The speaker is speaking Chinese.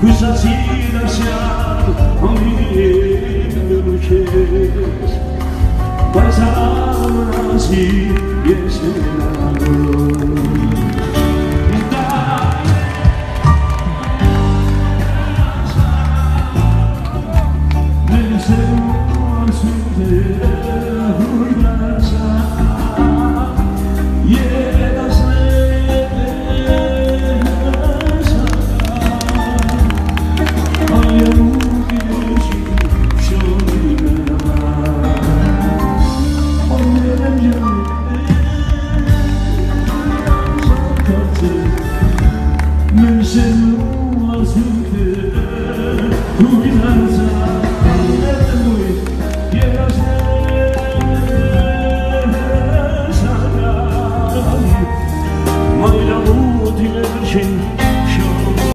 Kusatina siamo Omni che to